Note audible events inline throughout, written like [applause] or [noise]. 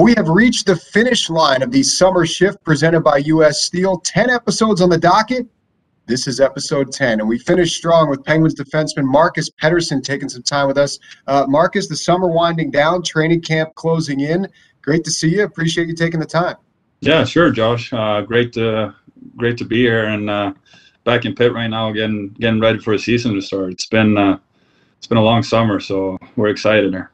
We have reached the finish line of the summer shift presented by U.S. Steel. 10 episodes on the docket. This is episode 10, and we finished strong with Penguins defenseman Marcus Pettersson taking some time with us. Uh, Marcus, the summer winding down, training camp closing in. Great to see you. Appreciate you taking the time. Yeah, sure, Josh. Uh, great to great to be here and uh, back in pit right now, getting getting ready for a season to start. It's been uh, it's been a long summer, so we're excited here.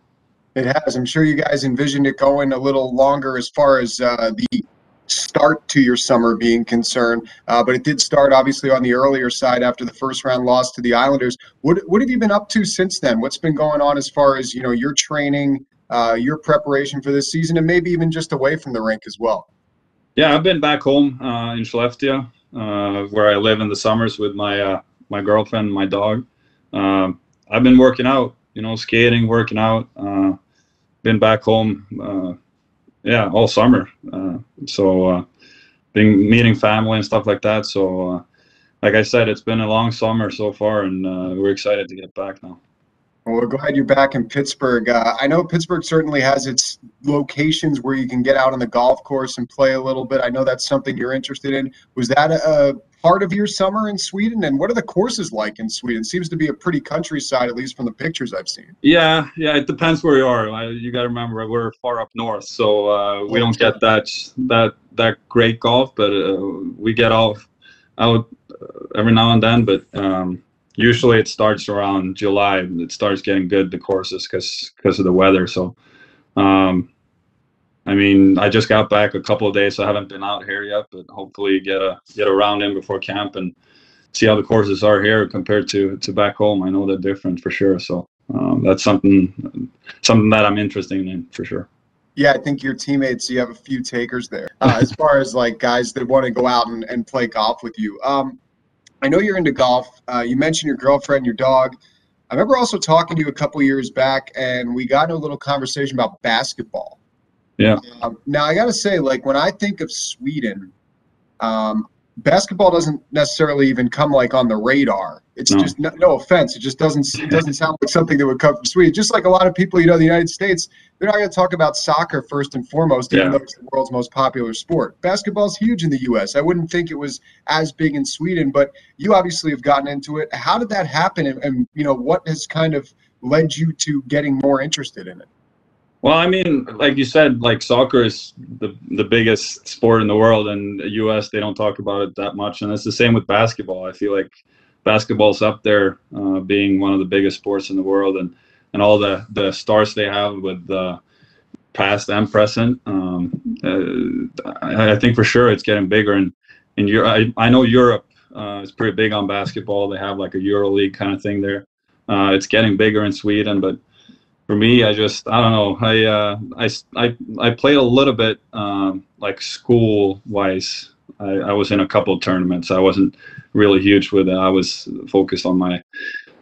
It has. I'm sure you guys envisioned it going a little longer as far as uh, the start to your summer being concerned. Uh, but it did start obviously on the earlier side after the first round loss to the Islanders. What what have you been up to since then? What's been going on as far as you know your training, uh, your preparation for this season, and maybe even just away from the rink as well? Yeah, I've been back home uh, in Skellefteå, uh, where I live in the summers with my uh, my girlfriend, my dog. Um, I've been working out, you know, skating, working out. Uh, been back home yeah, all summer. Uh, so uh, been meeting family and stuff like that. So uh, like I said, it's been a long summer so far, and uh, we're excited to get back now. Well, we're glad you're back in Pittsburgh. Uh, I know Pittsburgh certainly has its locations where you can get out on the golf course and play a little bit. I know that's something you're interested in. Was that a part of your summer in Sweden? And what are the courses like in Sweden? It seems to be a pretty countryside, at least from the pictures I've seen. Yeah, yeah, it depends where you are. You got to remember we're far up north, so uh, we don't get that that that great golf, but uh, we get off out uh, every now and then. But um, usually it starts around July. It starts getting good the courses because because of the weather. So. Um, I mean, I just got back a couple of days, so I haven't been out here yet. But hopefully, get a get a round in before camp and see how the courses are here compared to to back home. I know they're different for sure. So um, that's something something that I'm interested in for sure. Yeah, I think your teammates, you have a few takers there. Uh, as [laughs] far as like guys that want to go out and, and play golf with you. Um, I know you're into golf. Uh, you mentioned your girlfriend, your dog. I remember also talking to you a couple years back, and we got into a little conversation about basketball. Yeah. Um, now I got to say, like when I think of Sweden, um, basketball doesn't necessarily even come like on the radar. It's no. just no, no, offense. It just doesn't it doesn't sound like something that would come from Sweden. Just like a lot of people, you know, the United States, they're not going to talk about soccer first and foremost, even yeah. though it's the world's most popular sport. Basketball's huge in the U.S. I wouldn't think it was as big in Sweden, but you obviously have gotten into it. How did that happen, and, and you know, what has kind of led you to getting more interested in it? Well, I mean, like you said, like soccer is the the biggest sport in the world, and the U.S. they don't talk about it that much, and it's the same with basketball. I feel like basketball's up there, uh, being one of the biggest sports in the world, and and all the the stars they have with the past and present. Um, uh, I, I, think for sure it's getting bigger, and in Europe, I, I know Europe uh, is pretty big on basketball. They have like a Euro League kind of thing there. Uh, it's getting bigger in Sweden, but for me, I just I don't know. I uh, I, I I played a little bit um, like school wise. I, I was in a couple tournaments. I wasn't really huge with it. I was focused on my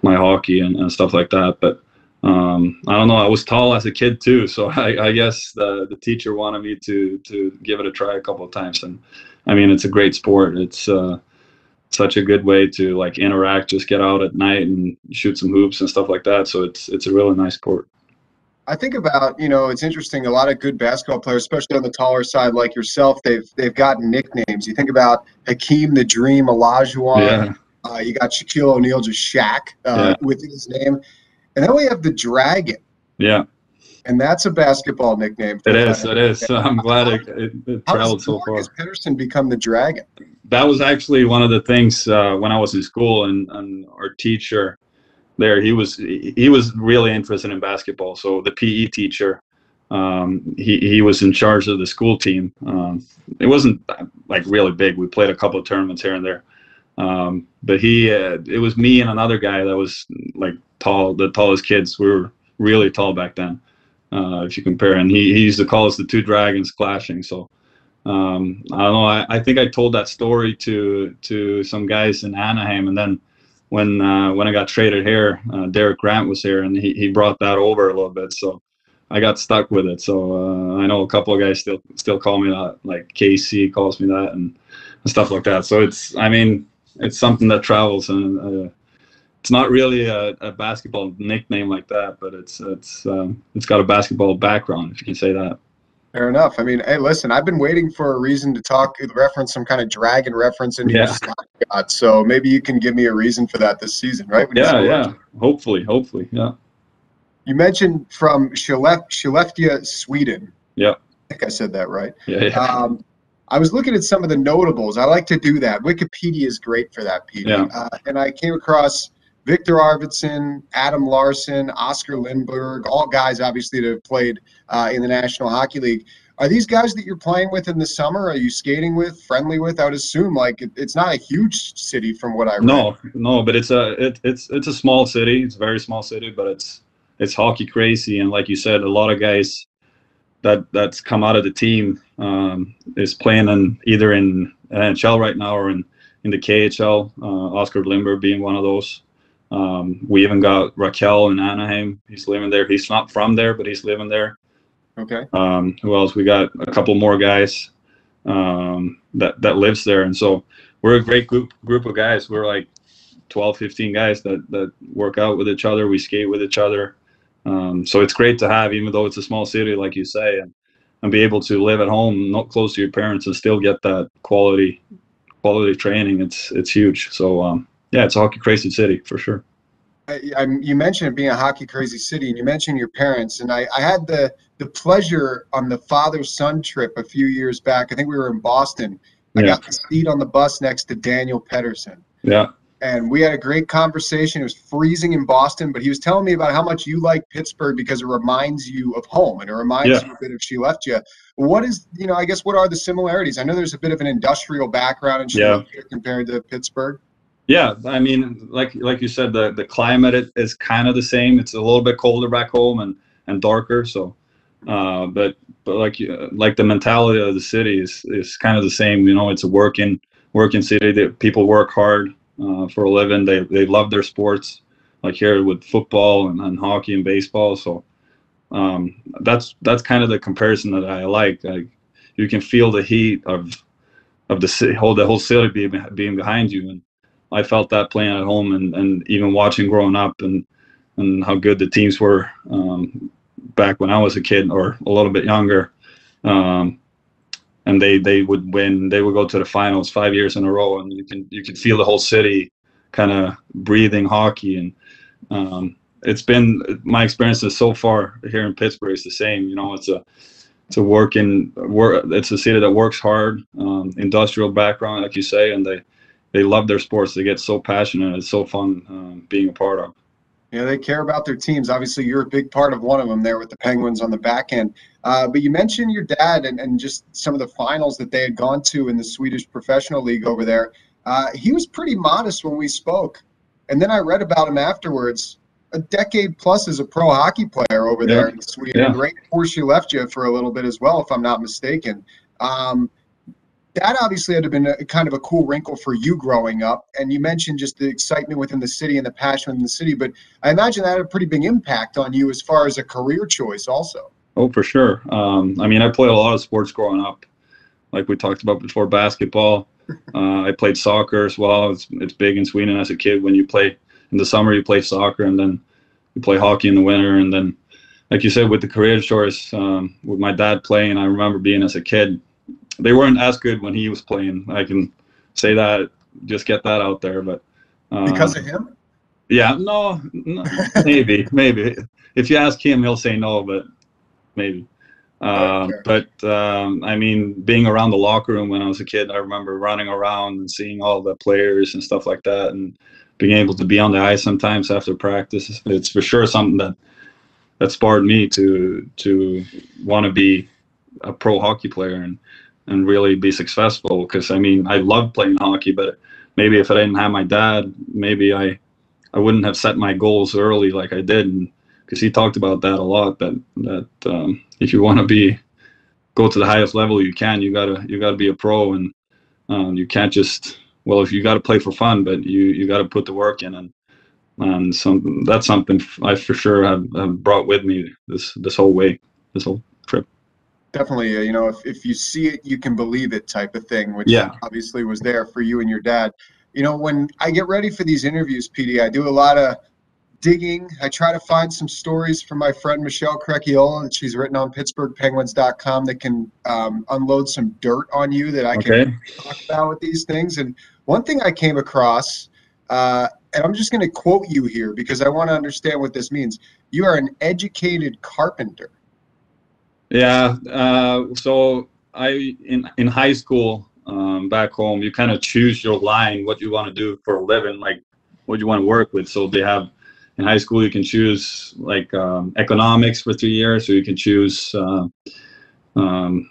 my hockey and, and stuff like that. But um, I don't know. I was tall as a kid too, [laughs] so I, I guess the the teacher wanted me to to give it a try a couple of times. And I mean, it's a great sport. It's uh, such a good way to like interact, just get out at night and shoot some hoops and stuff like that. So it's it's a really nice sport. I think about you know it's interesting. A lot of good basketball players, especially on the taller side, like yourself, they've they've gotten nicknames. You think about Hakeem the Dream Olajuwon. Yeah. Uh, you got Shaquille O'Neal, just Shaq uh, yeah. with his name, and then we have the Dragon. Yeah. And that's a basketball nickname. It is. It is. [laughs] I'm glad it, it, it traveled so far. Has Pettersson become the Dragon? That was actually one of the things uh, when I was in school, and, and our teacher there he was he was really interested in basketball. So the pe teacher um, he, he was in charge of the school team. Um, it wasn't like really big. We played a couple of tournaments here and there. Um, but he uh, it was me and another guy that was like tall the tallest kids. We were really tall back then uh, if you compare. And he, he used to call us the two dragons clashing. So um, I don't know I, I think I told that story to to some guys in Anaheim and then when uh, when I got traded here, uh, Derek Grant was here, and he, he brought that over a little bit. So I got stuck with it. So uh, I know a couple of guys still still call me that, like KC calls me that, and, stuff like that. So it's I mean it's something that travels, and uh, it's not really a, a, basketball nickname like that, but it's it's um, it's got a basketball background, if you can say that. Fair enough. I mean, hey, listen, I've been waiting for a reason to talk, reference some kind of dragon reference in Yeah. your So maybe you can give me a reason for that this season, right? When Yeah, yeah. Hopefully, hopefully, yeah. You mentioned from Skellef- Skellefteå, Sweden. Yeah. I think I said that right. Yeah, yeah. Um, I was looking at some of the notables. I like to do that. Wikipedia is great for that, Pete. Yeah. Uh, and I came across Viktor Arvidsson, Adam Larsson, Oscar Lindberg, all guys obviously that have played uh, in the National Hockey League. Are these guys that you're playing with in the summer? Are you skating with, friendly with? I would assume like it, it's not a huge city from what I read. No, no, but it's a it, it's it's a small city. It's a very small city, but it's it's hockey crazy, and like you said, a lot of guys that that's come out of the team um, is playing in either in NHL right now or in in the KHL. Uh, Oscar Lindberg being one of those. Um, we even got Rakell in Anaheim. He's living there. He's not from there, but he's living there. Okay. Um, who else? We got a couple more guys um, that that lives there, and so we're a great group group of guys. We're like 12, 15 guys that that work out with each other. We skate with each other. Um, so it's great to have, even though it's a small city, like you say, and and be able to live at home, not close to your parents, and still get that quality quality training. It's it's huge. So um, yeah, it's a hockey crazy city for sure. I, you mentioned it being a hockey crazy city, and you mentioned your parents. And I, I had the the pleasure on the father son trip a few years back. I think we were in Boston. I Yeah. got the seat on the bus next to Daniel Pettersson, Yeah, and we had a great conversation. It was freezing in Boston, but he was telling me about how much you like Pittsburgh because it reminds you of home and it reminds Yeah. you a bit of Skellefteå. What is you know? I guess what are the similarities? I know there's a bit of an industrial background in Yeah. Compared to Pittsburgh. Yeah, I mean, like like you said, the the climate is- kind of the same. It's a little bit colder back home and and darker. So, uh, but but like like the mentality of the city is is kind of the same. You know, it's a working working city. That people work hard uh, for a living. They they love their sports. Like here with football and, and hockey and baseball. So, um, that's that's kind of the comparison that I like. Like you can feel the heat of of the city, whole the whole city being being behind you and. I felt that playing at home and, and even watching growing up and and how good the teams were um, back when I was a kid or a little bit younger. Um, and they, they would win. They would go to the finals five years in a row, and you can you can feel the whole city kind of breathing hockey. And um, it's been my experiences so far here in Pittsburgh is the same. You know, it's a it's a working work. It's a city that works hard, um, industrial background, like you say, and they they love their sports. They get so passionate. It's so fun um, being a part of. Yeah, they care about their teams. Obviously, you're a big part of one of them there with the Penguins on the back end. Uh, but you mentioned your dad and, and just some of the finals that they had gone to in the Swedish professional league over there. Uh, he was pretty modest when we spoke. And then I read about him afterwards. A decade plus as a pro hockey player over there in Sweden, Yeah. right before Skellefteå for a little bit as well, if I'm not mistaken. Um, that obviously had been a, kind of a cool wrinkle for you growing up. And you mentioned just the excitement within the city and the passion within the city, but I imagine that had a pretty big impact on you as far as a career choice, also. Oh, for sure. Um, I mean, I played a lot of sports growing up, like we talked about before. Basketball. [laughs] Uh, I played soccer as well. It's it's big in Sweden as a kid. When you play in the summer, you play soccer, and then you play hockey in the winter. And then, like you said, with the career choice, um, with my dad playing, I remember being as a kid. They weren't as good when he was playing. I can say that. Just get that out there, but. Uh, Because of him? Yeah, no, no maybe, [laughs] maybe. If you ask him, he'll say no, but maybe. Um, Okay. But um, I mean, being around the locker room when I was a kid, I remember running around and seeing all the players and stuff like that, and being able to be on the ice sometimes after practice. It's for sure something that that spurred me to to want to be a pro hockey player and and really be successful. Because I mean, I love playing hockey, but maybe if I didn't have my dad, maybe I I wouldn't have set my goals early like I did, because he talked about that a lot. That that um, if you want to be go to the highest level you can, you gotta you gotta be a pro, and um, you can't just well if you got to play for fun, but you you got to put the work in, and and some that's something I for sure have, have brought with me this this whole way, this whole. Definitely, uh, you know, if, if you see it, you can believe it type of thing, which Yeah. obviously was there for you and your dad. You know, when I get ready for these interviews, PD, I do a lot of digging. I try to find some stories from my friend Michelle Crecchiola that she's written on PittsburghPenguins.com that can um, unload some dirt on you that I can Okay. talk about with these things. And one thing I came across, uh, and I'm just going to quote you here because I want to understand what this means. You are an educated carpenter. Yeah. Uh, so I in in high school um, back home, you kind of choose your line, what you want to do for a living, like what you want to work with. So they have in high school you can choose like um, economics for three years, or you can choose uh, um,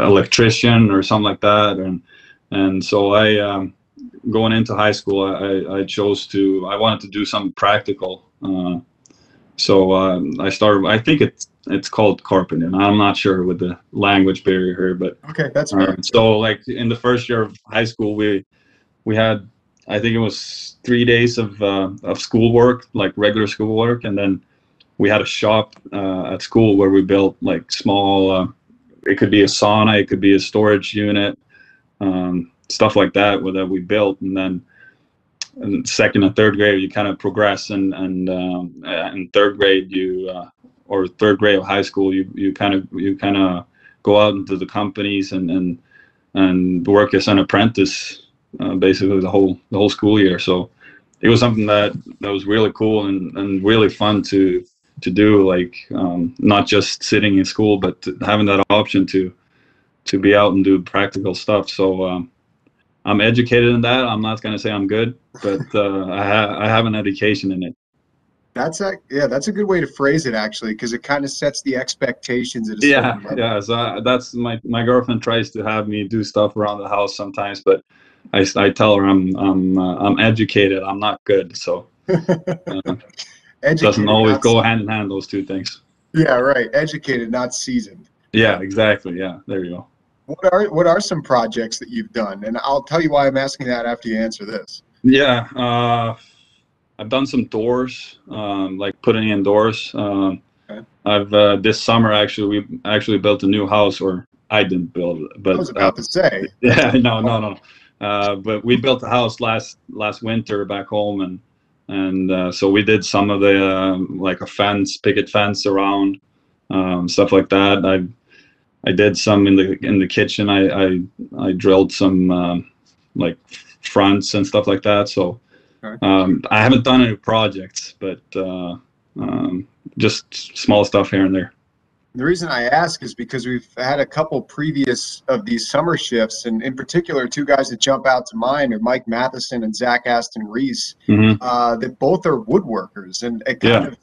electrician or something like that. And and so I um, going into high school, I, I chose to I wanted to do something practical. Uh, so um, I started. I think it's it's called carpentering. I'm not sure with the language barrier here, but Okay, that's fair. um, so like in the first year of high school, we we had I think it was three days of uh, of schoolwork, like regular schoolwork, and then we had a shop uh, at school where we built like small. Uh, it could be a sauna, it could be a storage unit, um, stuff like that. That we built, and then in second and third grade, you kind of progress, and and um, uh, in third grade, you uh, or third grade of high school, you you kind of you kind of go out into the companies and and and work as an apprentice, uh, basically the whole the whole school year. So it was something that that was really cool and and really fun to to do. Like um, not just sitting in school, but having that option to to be out and do practical stuff. So. Um, I'm educated in that. I'm not going to say I'm good, but uh, I, ha- I have an education in it. That's a yeah, that's a good way to phrase it actually, because it kind of sets the expectations at a Yeah, yeah. So I, that's my my girlfriend tries to have me do stuff around the house sometimes, but I, I tell her I'm I'm uh, I'm educated. I'm not good, so [laughs] Educated, doesn't always go hand in hand. Those two things. Yeah, right. Educated, not seasoned. Yeah, exactly. Yeah, there you go. What are what are some projects that you've done? And I'll tell you why I'm asking that after you answer this. Yeah, uh, I've done some doors, um, like putting in doors. Um, Okay. I've uh, this summer actually we actually built a new house, or I didn't build it, but I was about to say. [laughs] Yeah, no, no, no. Uh, but we built a house last last winter back home, and and uh, so we did some of the um, like a fence, picket fence around, um, stuff like that. I I did some in the in the kitchen. I I, I drilled some um, like fronts and stuff like that. So um, I haven't done any projects, but uh, um, just small stuff here and there. The reason I ask is because we've had a couple previous of these summer shifts, and in particular, two guys that jump out to mind are Mike Matheson and Zach Aston Reese, hmm uh, that both are woodworkers, and it kind Yeah. of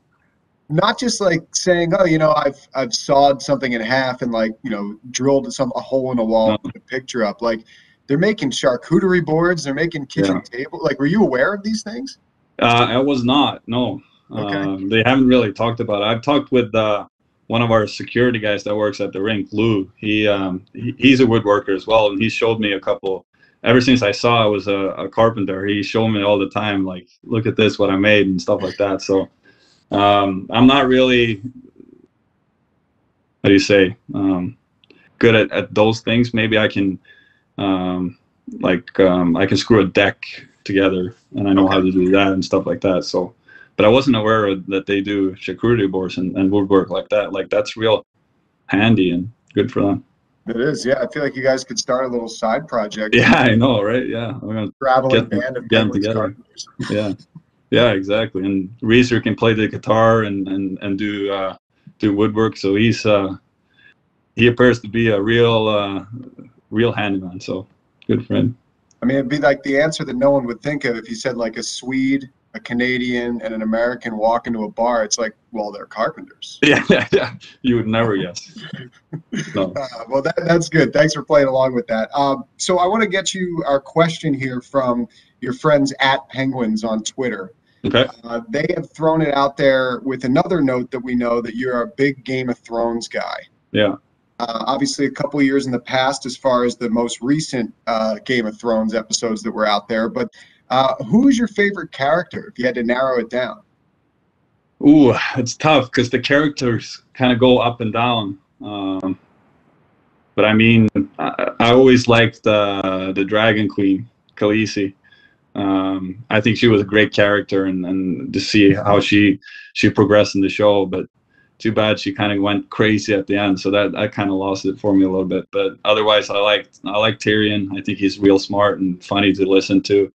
not just like saying, oh, you know, I've I've sawed something in half and like you know drilled some a hole in a wall, No. and put a picture up. Like they're making charcuterie boards, they're making kitchen table. Like, were you aware of these things? Uh, I was not. No, Okay. um, they haven't really talked about it. I've talked with uh, one of our security guys that works at the rink, Lou. He, um, he he's a woodworker as well, and he showed me a couple. Ever since I saw I was a, a carpenter, he showed me all the time, like, look at this, what I made, and stuff like that. So, um, I'm not really, how do you say, um, good at, at those things. Maybe I can, um, like, um, I can screw a deck together, and I know how to do that and stuff like that. So, but I wasn't aware of, that they do charcuterie boards and, and woodwork like that. Like that's real handy and good for them. It is, yeah. I feel like you guys could start a little side project. [laughs] Yeah, I know, right? Yeah, I'm gonna, traveling Get- band of get 'em penguins together. yeah, yeah, exactly. And Reeser can play the guitar and and and do uh, do woodwork. So he's uh, he appears to be a real uh, real handyman. So good friend. I mean, it'd be like the answer that no one would think of if you said like a Swede, a Canadian, and an American walk into a bar. It's like, well, they're carpenters. [laughs] Yeah, yeah, yeah. You would never guess. No. [laughs] Uh, well, that, that's good. Thanks for playing along with that. Um, so I want to get you our question here from your friends at Penguins on Twitter. Okay. Uh, they have thrown it out there with another note that we know that you're a big Game of Thrones guy. Yeah. Uh, obviously, a couple years in the past, as far as the most recent uh, Game of Thrones episodes that were out there. But uh, who is your favorite character if you had to narrow it down? Ooh, it's tough because the characters kind of go up and down. Um, but I mean, I, I always liked the the Dragon Queen, Khaleesi. Um, I think she was a great character, and, and to see how she she progressed in the show. But too bad she kind of went crazy at the end, so that that kind of lost it for me a little bit. But otherwise, I like I like Tyrion. I think he's real smart and funny to listen to.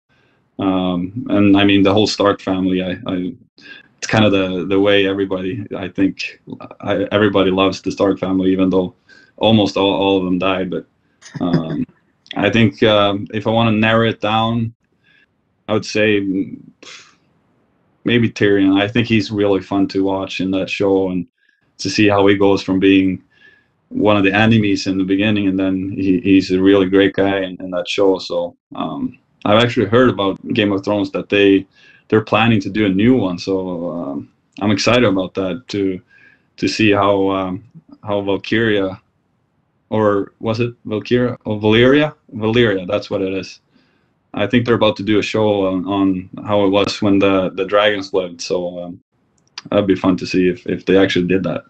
Um, and I mean the whole Stark family. I, I it's kind of the the way everybody I think I, everybody loves the Stark family, even though almost all, all of them died. But um, I think um, if I want to narrow it down, I would say maybe Tyrion. I think he's really fun to watch in that show and to see how he goes from being one of the enemies in the beginning and then he, he's a really great guy in, in that show. So um, I've actually heard about Game of Thrones that they they're planning to do a new one. So um, I'm excited about that to to see how um, how Valkyria or was it Valkyria or Valyria? Valyria, that's what it is. I think they're about to do a show on, on how it was when the, the dragons lived. So um, that'd be fun to see if, if they actually did that.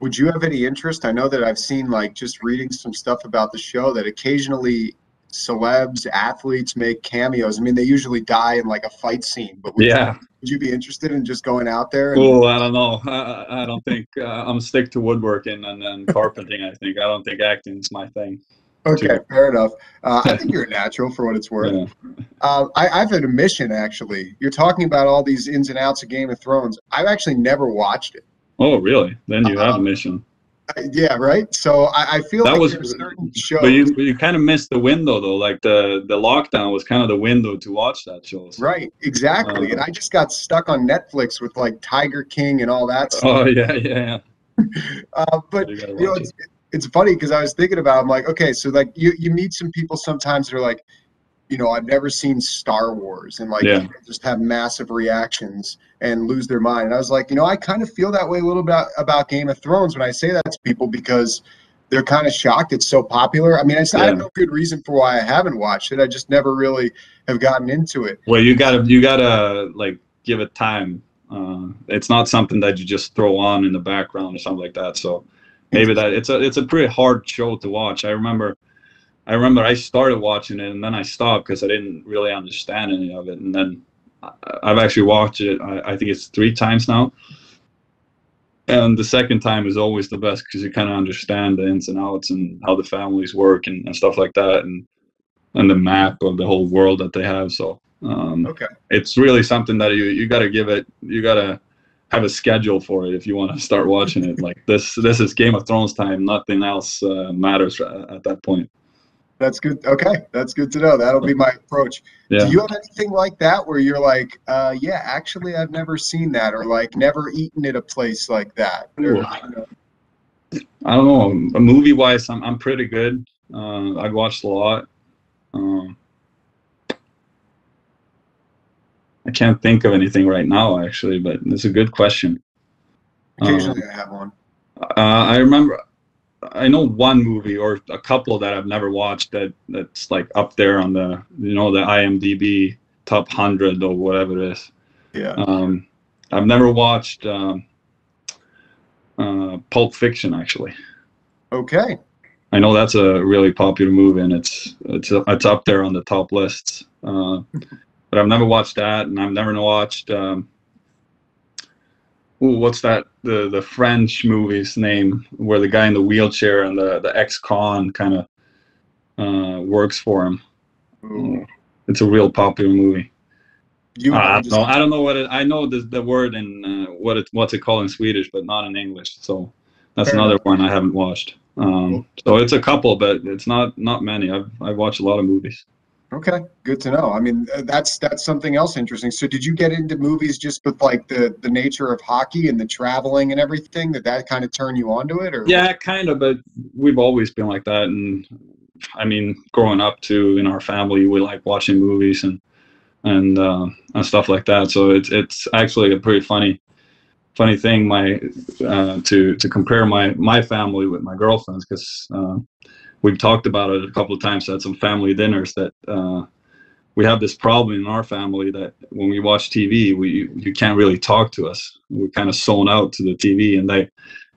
Would you have any interest? I know that I've seen like just reading some stuff about the show that occasionally celebs, athletes make cameos. I mean, they usually die in like a fight scene, but would yeah. You, would you be interested in just going out there? And- oh, I don't know. I, I don't think uh, I'm stick to woodworking and then [laughs] carpenting. I think I don't think acting is my thing. Okay, fair enough. Uh, I think you're a [laughs] natural for what it's worth. Yeah. Uh, I, I've had a mission actually. You're talking about all these ins and outs of Game of Thrones. I've actually never watched it. Oh, really? Then you have a mission. [laughs] Yeah, right. So I, I feel that like was certain [laughs] shows. But you you kind of missed the window though. Like the the lockdown was kind of the window to watch that show. So. Right, exactly. Uh, and I just got stuck on Netflix with like Tiger King and all that stuff. Oh [laughs] yeah, yeah. uh, but you, you know, it's, it's funny because I was thinking about. I'm like, okay, so like you you meet some people sometimes that are like, you know, I've never seen Star Wars, and like yeah. just have massive reactions and lose their mind. And I was like, you know, I kind of feel that way a little bit about Game of Thrones when I say that to people because they're kind of shocked it's so popular. I mean, it's, yeah. I have no good reason for why I haven't watched it. I just never really have gotten into it. Well, you gotta you gotta like give it time. Uh, it's not something that you just throw on in the background or something like that. So maybe that it's a it's a pretty hard show to watch. I remember I remember I started watching it and then I stopped because I didn't really understand any of it. And then I've actually watched it. I, I think it's three times now. And the second time is always the best because you kind of understand the ins and outs and how the families work and, and stuff like that, and and the map of the whole world that they have. So um, okay, it's really something that you you got to give it. You got to have a schedule for it if you want to start watching it. [laughs] Like this, this is Game of Thrones time. Nothing else uh, matters at that point. That's good. Okay, that's good to know. That'll be my approach. Yeah. Do you have anything like that where you're like, uh, yeah, actually, I've never seen that, or like never eaten at a place like that? Or, you know. I don't know. A movie wise, I'm I'm pretty good. Uh, I've watched a lot. Um, I can't think of anything right now, actually, but it's a good question. Occasionally, um, I have one. Uh, I remember. I know one movie or a couple that I've never watched that that's like up there on the you know the IMDb top hundred or whatever it is. Yeah. Um, I've never watched um, uh, Pulp Fiction actually. Okay. I know that's a really popular movie and it's it's it's up there on the top lists. Uh, but I've never watched that, and I've never watched. Um, ooh, what's that? The the French movie's name where the guy in the wheelchair and the the ex-con kind of uh, works for him. Ooh. It's a real popular movie. You, uh, I don't know. I don't know what it. I know the the word in uh, what it what's it called in Swedish, but not in English. So that's Fair another enough. one I haven't watched. Um, so it's a couple, but it's not not many. I've I've watched a lot of movies. Okay, good to know. I mean, uh, that's that's something else interesting. So, did you get into movies just with like the the nature of hockey and the traveling and everything? That that kind of turn you onto it, or Yeah, kind of, but we've always been like that. And I mean, growing up too in our family, we like watching movies and and uh, and stuff like that. So it's it's actually a pretty funny funny thing my uh, to to compare my my family with my girlfriend's because uh, we've talked about it a couple of times at some family dinners that uh, we have this problem in our family that when we watch TV, we you can't really talk to us. We're kind of zone out to the TV, and they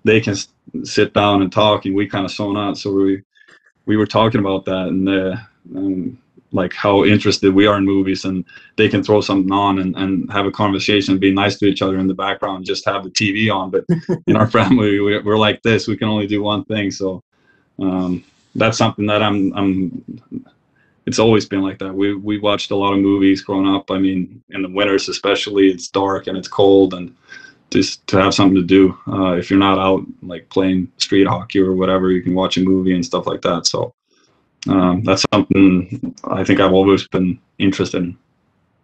they can sit down and talk, and we kind of zone out. So we we were talking about that, and uh, um, like how interested we are in movies and they can throw something on and, and have a conversation be nice to each other in the background just have the tv on but [laughs] in our family we, we're like this we can only do one thing so um, that's something that i'm i'm it's always been like that we we watched a lot of movies growing up i mean in the winters especially it's dark and it's cold and just to have something to do uh, if you're not out like playing street hockey or whatever you can watch a movie and stuff like that so um, that's something I think I've always been interested in.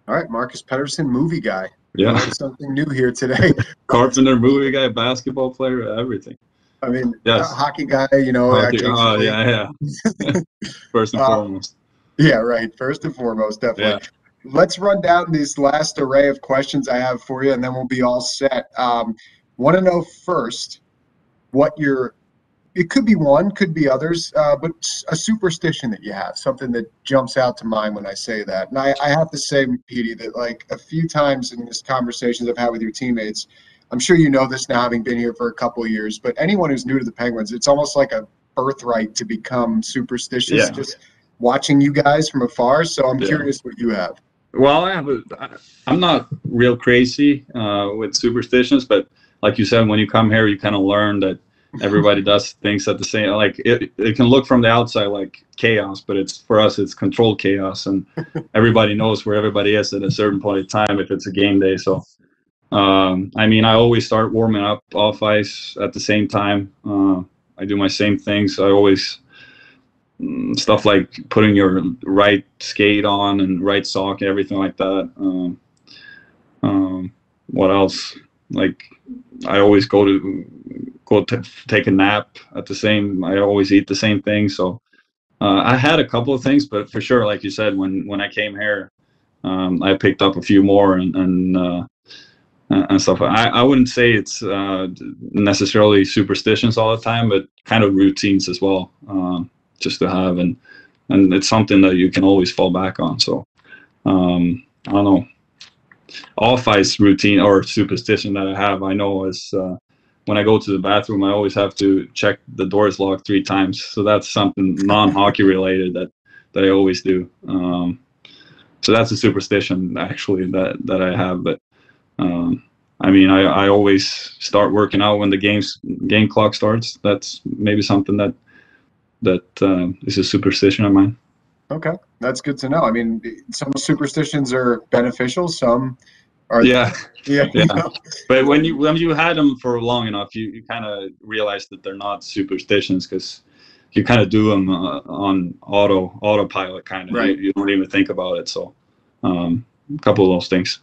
All right, Marcus Pettersson, movie guy. Yeah, something new here today. [laughs] Carpenter, movie guy, basketball player, everything. I mean, yes. hockey guy. You know. Hockey, oh yeah, yeah. [laughs] First and uh, foremost. Yeah, right. First and foremost, definitely. Yeah. Let's run down this last array of questions I have for you, and then we'll be all set. Um, Want to know first what your it could be one, could be others, uh, but a superstition that you have, something that jumps out to mind when I say that. And I, I have to say, Petey, that like a few times in these conversations I've had with your teammates, I'm sure you know this now, having been here for a couple of years, but anyone who's new to the Penguins, it's almost like a birthright to become superstitious. Yeah. Just watching you guys from afar. So I'm yeah. curious what you have. Well, I have a, I'm not real crazy uh, with superstitions, but like you said, when you come here, you kind of learn that [laughs] everybody does things at the same like it, it can look from the outside like chaos but it's for us it's controlled chaos and [laughs] everybody knows where everybody is at a certain point in time if it's a game day so um, i mean i always start warming up off ice at the same time uh, i do my same things i always mm, stuff like putting your right skate on and right sock everything like that um, um, what else like i always go to go t- take a nap at the same. I always eat the same thing. So uh, I had a couple of things, but for sure, like you said, when when I came here, um, I picked up a few more and and uh, and stuff. I, I wouldn't say it's uh, necessarily superstitions all the time, but kind of routines as well, um, just to have and and it's something that you can always fall back on. So um, I don't know. All fights routine or superstition that I have, I know is uh, when I go to the bathroom, I always have to check the doors locked three times. So that's something non-hockey related that that I always do. Um, so that's a superstition actually that that I have. But um, I mean, I, I always start working out when the game's game clock starts. That's maybe something that that uh, is a superstition of mine. Okay, that's good to know. I mean, some superstitions are beneficial, some are yeah, [laughs] yeah, yeah. But when you when you had them for long enough, you, you kind of realize that they're not superstitions because you kind of do them uh, on auto autopilot, kind of. Right. You, you, don't even think about it. So, um, a couple of those things.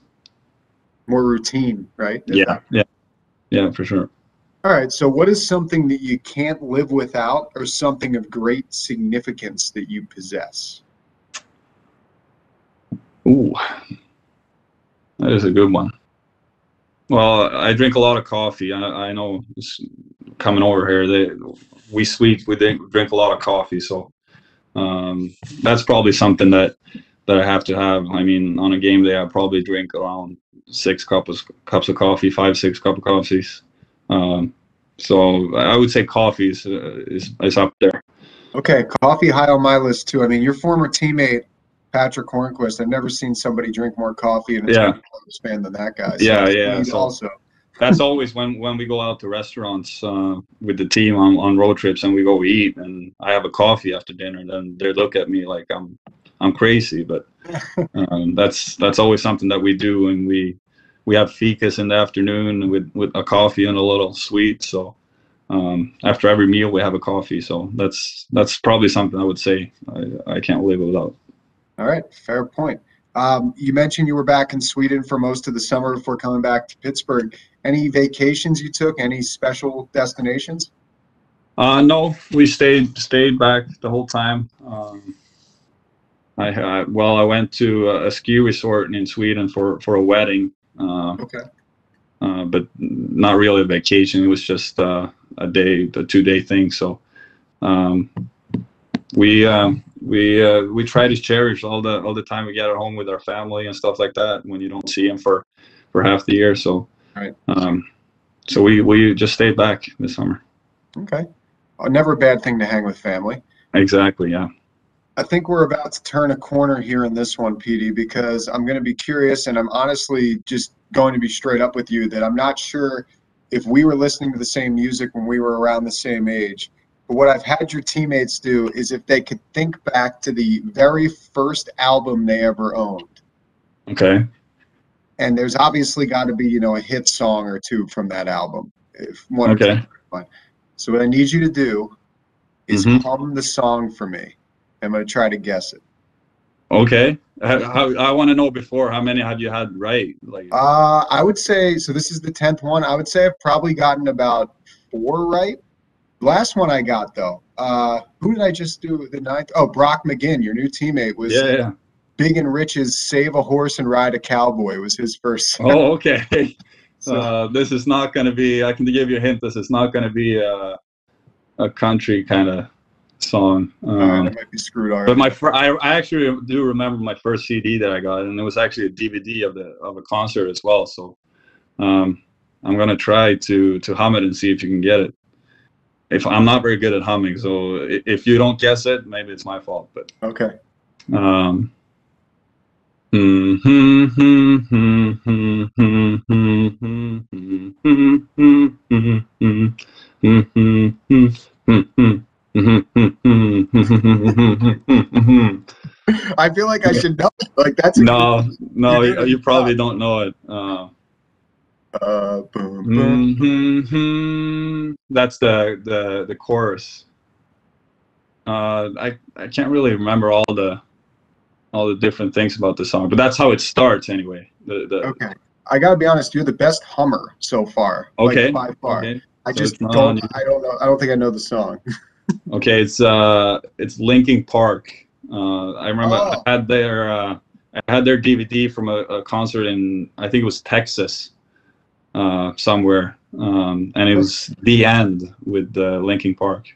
More routine, right? Yeah, yeah, yeah, for sure. All right. So, what is something that you can't live without, or something of great significance that you possess? Ooh, that is a good one. Well, I drink a lot of coffee. I, I know coming over here, they we sweet we drink, drink a lot of coffee, so um, that's probably something that that I have to have. I mean, on a game day, I probably drink around six cups cups of coffee, five six cup of coffees. Um, so I would say coffee is, uh, is is up there. Okay, coffee high on my list too. I mean, your former teammate Patric Hornqvist. I've never seen somebody drink more coffee in a yeah. span than that guy. So yeah, yeah. So also, that's always when when we go out to restaurants uh, with the team on, on road trips and we go eat and I have a coffee after dinner. Then they look at me like I'm I'm crazy, but um, that's that's always something that we do and we we have ficus in the afternoon with with a coffee and a little sweet. So um, after every meal we have a coffee. So that's that's probably something I would say I, I can't live without. All right, fair point. Um, you mentioned you were back in Sweden for most of the summer before coming back to Pittsburgh. Any vacations you took? Any special destinations? Uh, no, we stayed stayed back the whole time. Um, I, I, well, I went to a, a, ski resort in Sweden for for a wedding. Uh, okay. Uh, but not really a vacation. It was just uh, a day, a two day thing. So um, we um, we uh, we try to cherish all the all the time we get at home with our family and stuff like that when you don't see them for for half the year. So right. Um, so we we just stayed back this summer. Okay, uh, never a bad thing to hang with family. Exactly. Yeah. I think we're about to turn a corner here in this one, PD, because I'm going to be curious and I'm honestly just going to be straight up with you that I'm not sure if we were listening to the same music when we were around the same age. But what I've had your teammates do is if they could think back to the very first album they ever owned. Okay. And there's obviously got to be, you know, a hit song or two from that album. If one Okay. So what I need you to do is Mhm. hum the song for me. I'm going to try to guess it. Okay. How, how, I want to know before how many have you had right? Like, Uh, I would say so. This is the tenth one. I would say I've probably gotten about four right. Last one I got though. Uh, who did I just do the ninth? Oh, Brock McGinn, your new teammate, was yeah, yeah. Big and Rich's "Save a Horse and Ride a Cowboy" was his first. [laughs] Oh, okay. [laughs] So, Uh, this is not going to be. I can give you a hint. This is not going to be a, a country kind of song. Um, I might be screwed already. but my, fir- I, I actually do remember my first CD that I got, and it was actually a DVD of the of a concert as well. So, um, I'm gonna try to to hum it and see if you can get it. If I'm not very good at humming, so if you don't guess it, maybe it's my fault. But okay. um, [laughs] I feel like I should know. it. Like that's no, no, You you, probably don't know it. Uh, uh, boom, boom. mhm. That's the the the chorus. Uh, I I can't really remember all the all the different things about the song, but that's how it starts anyway. The, the, Okay. I gotta be honest. You're the best hummer so far. Okay, Like, by far. okay. I So just don't. I don't know. I don't think I know the song. [laughs] Okay, it's uh, it's Linkin Park. Uh, I remember Oh. I had their uh, I had their DVD from a, a concert in I think it was Texas, uh, somewhere, um, and it was the end with uh, Linkin Park.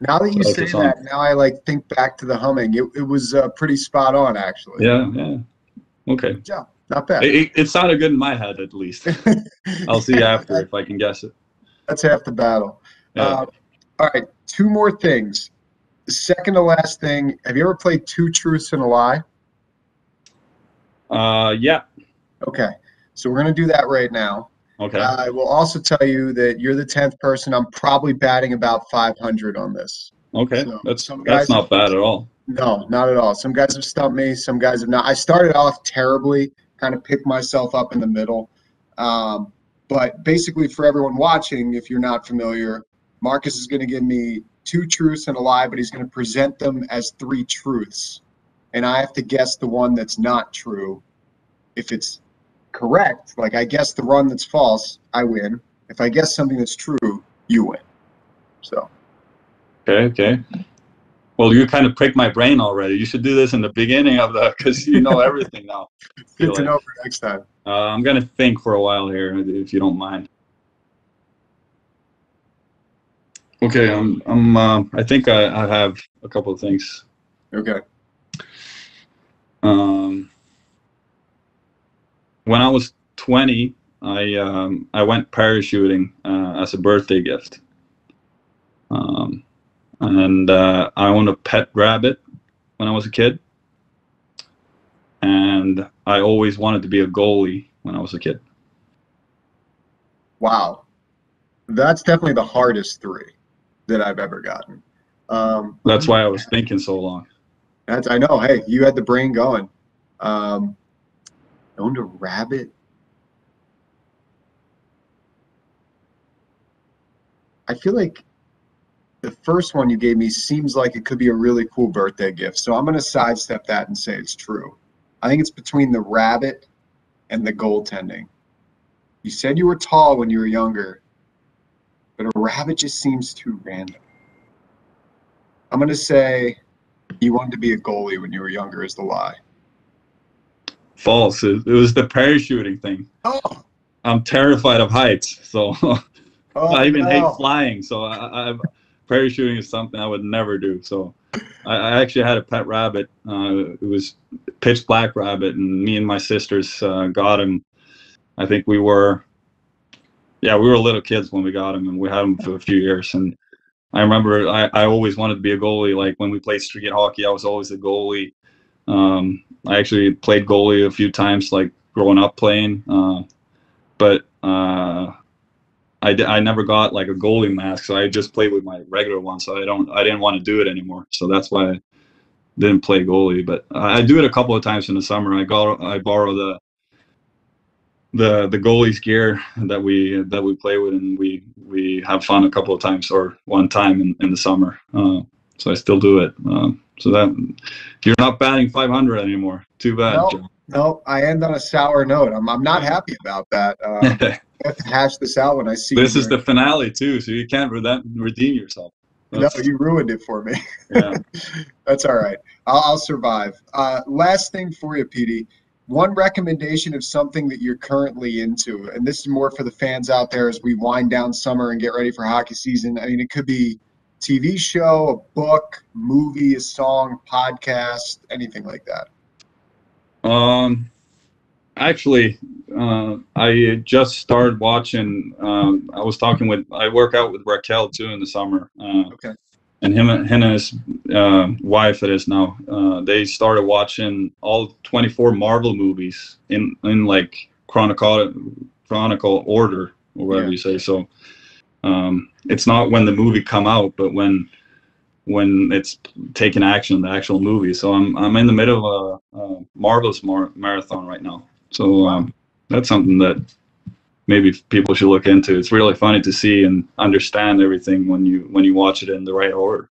Now that you So say that, now I like think back to the humming. It, it was uh, pretty spot on, actually. Yeah, yeah. Okay, job. Not bad. it, it, it sounded good in my head at least. [laughs] I'll see after if I can guess it. That's half the battle. Yeah. Uh, all right, two more things. The second to last thing. Have you ever played Two Truths and a Lie? Uh, yeah. Okay, so we're gonna do that right now. Okay. I will also tell you that you're the tenth person. I'm probably batting about 500 on this. okay. so That's some that's not bad at all. No, not at all. Some guys have stumped me. Some guys have not. I started off terribly, kind of picked myself up in the middle. Um, but basically, for everyone watching, if you're not familiar, Marcus is going to give me two truths and a lie, but he's going to present them as three truths. And I have to guess the one that's not true. If it's correct, like I guess the one that's false, I win. If I guess something that's true, you win. So, Okay. Okay. Well, you kind of pricked my brain already. You should do this in the beginning of the because you know everything now. [laughs] good to like. know for next time. Uh, I'm gonna think for a while here, if you don't mind. Okay, I'm. I'm. Uh, I think I, I have a couple of things. Okay. Um, when I was 20, I um, I went parachuting uh, as a birthday gift. Um, and uh, I owned a pet rabbit when I was a kid. And I always wanted to be a goalie when I was a kid. Wow. That's definitely the hardest three that I've ever gotten. Um, That's why I was thinking so long. that's I know. Hey, you had the brain going. Um, owned a rabbit. I feel like the first one you gave me seems like it could be a really cool birthday gift. So I'm going to sidestep that and say it's true. I think it's between the rabbit and the goaltending. You said you were tall when you were younger, but a rabbit just seems too random. I'm going to say you wanted to be a goalie when you were younger is the lie. False. It, it was the parachuting thing. Oh, I'm terrified of heights, so [laughs] oh I even no. hate flying. So I, I, parachuting is something I would never do. So I, I actually had a pet rabbit. Uh, it was pitch black rabbit, and me and my sisters uh, got him. I think we were, yeah, we were little kids when we got him, and we had him for a few years. And I remember I, I always wanted to be a goalie. Like when we played street hockey, I was always a goalie. Um, I actually played goalie a few times, like growing up playing. Uh, but uh, I, d- I never got like a goalie mask, so I just played with my regular one. So I don't I didn't want to do it anymore. So that's why I didn't play goalie. But I do it a couple of times in the summer. I got I borrow the the the goalies gear that we that we play with and we we have fun a couple of times or one time in, in the summer. Uh, so i still do it. Um, so that you're not batting 500 anymore. Too bad no, no i end on a sour note. I'm, I'm not happy about that. Uh, [laughs] i have to hash this out when i see this is the finale too so you can't redeem yourself. That's, no you ruined it for me. Yeah. [laughs] that's all right. I'll, I'll survive. Uh, last thing for you Petey one recommendation of something that you're currently into, and this is more for the fans out there as we wind down summer and get ready for hockey season. I mean, it could be TV show, a book, movie, a song, podcast, anything like that. Um, actually, uh, I just started watching. Um, I was talking with. I work out with Rakell too in the summer. Uh, okay and him, him and his uh, wife, it is now, uh, they started watching all 24 Marvel movies in in like chronicle chronicle order or whatever yeah. you say. So um, it's not when the movie come out, but when when it's taking action, the actual movie. So I'm I'm in the middle of a, a Marvel's mar- marathon right now. So um, that's something that maybe people should look into. It's really funny to see and understand everything when you when you watch it in the right order.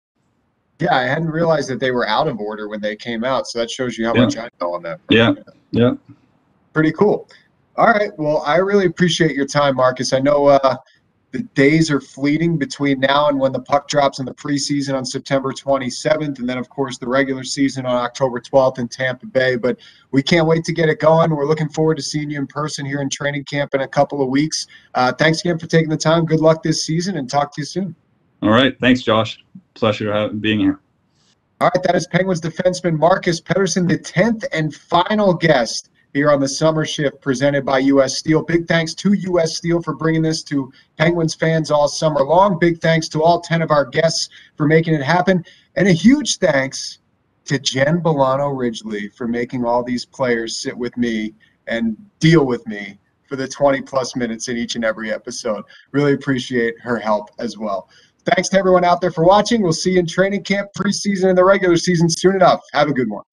Yeah, I hadn't realized that they were out of order when they came out, so that shows you how yeah. much I know on that. Yeah, yeah, pretty cool. All right, well, I really appreciate your time, Marcus. I know uh, the days are fleeting between now and when the puck drops in the preseason on September 27th, and then of course the regular season on October 12th in Tampa Bay. But we can't wait to get it going. We're looking forward to seeing you in person here in training camp in a couple of weeks. Uh, thanks again for taking the time. Good luck this season, and talk to you soon. All right, thanks, Josh. Pleasure being here. All right, that is Penguins defenseman Marcus Pettersson, the 10th and final guest here on the summer shift presented by US Steel. Big thanks to US Steel for bringing this to Penguins fans all summer long. Big thanks to all 10 of our guests for making it happen. And a huge thanks to Jen Bullano Ridgley for making all these players sit with me and deal with me for the 20 plus minutes in each and every episode. Really appreciate her help as well. Thanks to everyone out there for watching. We'll see you in training camp, preseason, and the regular season soon enough. Have a good one.